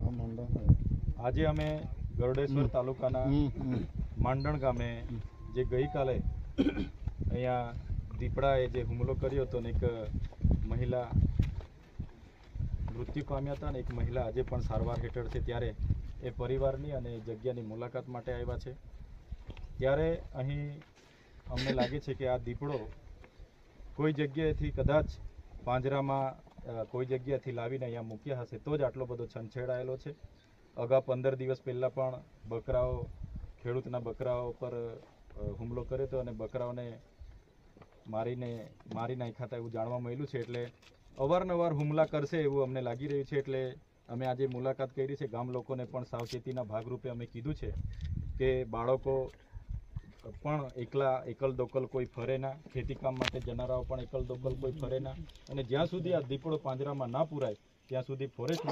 આજે અમે ગરડેશ્વર તાલુકાના માંડણ ગામે જે ગઈકાલે અહીંયા દીપડાએ જે હુમલો કર્યો હતો ને એક મહિલા મૃત્યુ પામ્યા હતા ને એક મહિલા આજે પણ સારવાર હેઠળ છે ત્યારે એ પરિવારની અને જગ્યાની મુલાકાત માટે આવ્યા છે. ત્યારે અહીં અમને લાગે છે કે આ દીપડો કોઈ જગ્યાએથી કદાચ પાંજરામાં કોઈ જગ્યાથી લાવીને અહીંયા મૂક્યા હશે તો જ આટલો બધો છંછેડાયેલો છે. અગાઉ પંદર દિવસ પહેલાં પણ બકરાઓ, ખેડૂતના બકરાઓ પર હુમલો કર્યો હતો અને બકરાઓને મારીને, મારી નાખ્યા હતા એવું જાણવા મળ્યું છે. એટલે અવારનવાર હુમલા કરશે એવું અમને લાગી રહ્યું છે. એટલે અમે આજે મુલાકાત કરી છે. ગામ લોકોને પણ સાવચેતીના ભાગરૂપે અમે કીધું છે કે બાળકો પણ એકલા એકલ દોકલ કોઈ ફરે ના. ખેતી કામ માટે જનારાઓ પણ એકલ દોકલ કોઈ ફરે ના. અને જ્યાં સુધી આ દીપડો પાંજરામાં ના પુરાય, ત્યાં સુધી ફોરેસ્ટ